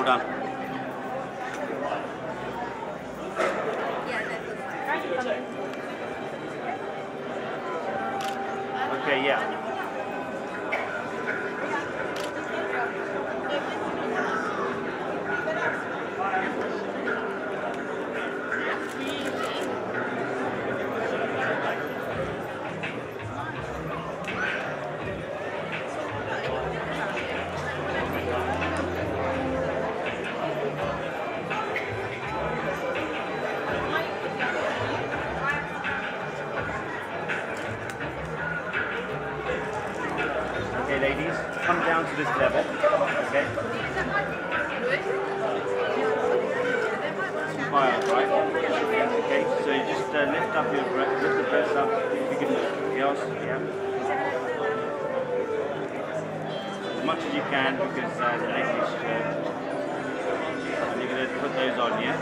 Hold on. Okay, yeah. Ladies, come down to this level. Okay. Smile, right? Okay. So you just uh, lift up your breast, lift the breast up. You can, yes, yeah. As much as you can because uh, the leg is. Uh, and you're gonna put those on, yeah.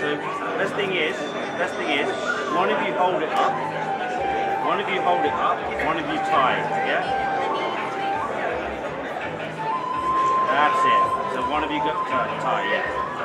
So best thing is, best thing is, one of you hold it up. One of you hold it up, one of you tie, yeah? That's it. So one of you got tie, uh, tie yeah.